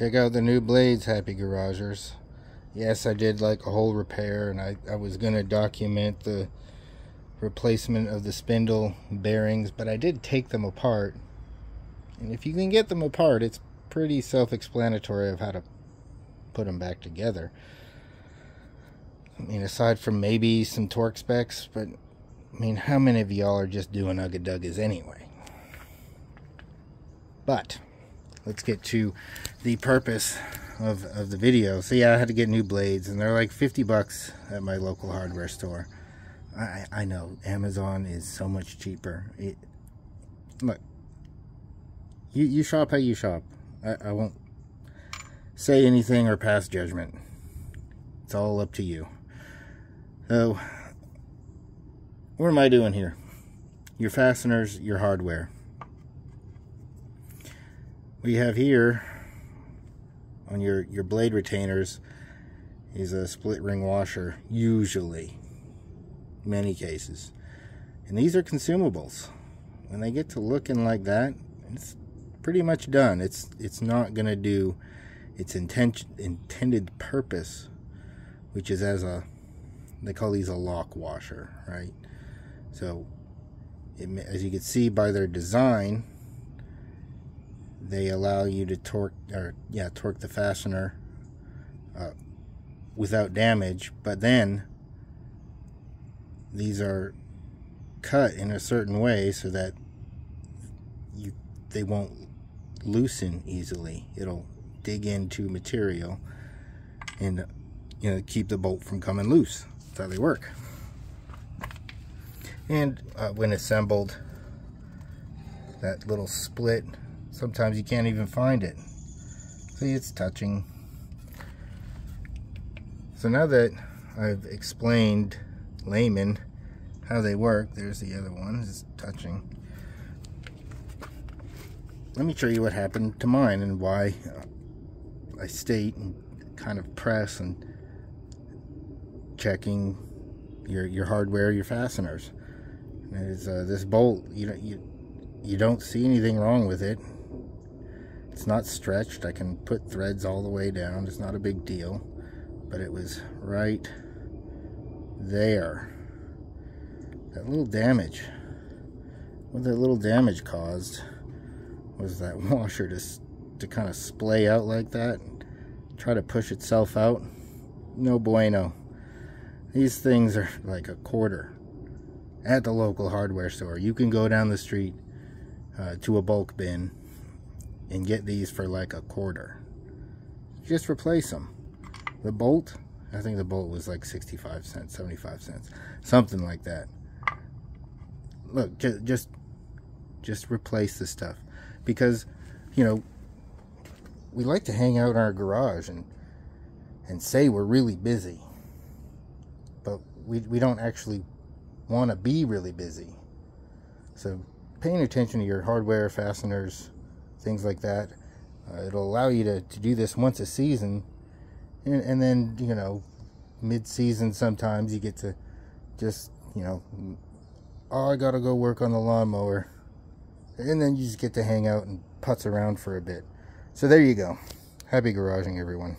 Check out the new blades, Happy Garagers. Yes, I did like a whole repair, and I, I was going to document the replacement of the spindle bearings, but I did take them apart. And if you can get them apart, it's pretty self-explanatory of how to put them back together. I mean, aside from maybe some torque specs, but I mean, how many of y'all are just doing Ugga Duggas anyway? But let's get to the purpose of, of the video. So yeah, I had to get new blades and they're like 50 bucks at my local hardware store. I, I know Amazon is so much cheaper. It, look, you, you shop how you shop. I, I won't say anything or pass judgment. It's all up to you. So, what am I doing here? Your fasteners, your hardware. We have here on your, your blade retainers is a split ring washer, usually, many cases. And these are consumables. When they get to looking like that, it's pretty much done. It's it's not going to do its intention, intended purpose, which is as a, they call these a lock washer, right? So, it, as you can see by their design, they allow you to torque or yeah torque the fastener uh, without damage but then these are cut in a certain way so that you they won't loosen easily. It'll dig into material and you know keep the bolt from coming loose. That's how they work. And uh, when assembled that little split sometimes you can't even find it. See it's touching. So now that I've explained layman how they work there's the other one it's touching. Let me show you what happened to mine and why I state and kind of press and checking your your hardware your fasteners. Is uh, this bolt you know you you don't see anything wrong with it it's not stretched. I can put threads all the way down. It's not a big deal. But it was right there. That little damage. What that little damage caused was that washer to, to kind of splay out like that. and Try to push itself out. No bueno. These things are like a quarter at the local hardware store. You can go down the street uh, to a bulk bin and get these for like a quarter. Just replace them. The bolt, I think the bolt was like 65 cents, 75 cents, something like that. Look, just just just replace the stuff because you know we like to hang out in our garage and and say we're really busy but we, we don't actually want to be really busy so paying attention to your hardware fasteners things like that. Uh, it'll allow you to, to do this once a season, and, and then, you know, mid-season sometimes you get to just, you know, oh, I gotta go work on the lawnmower. And then you just get to hang out and putz around for a bit. So there you go. Happy garaging, everyone.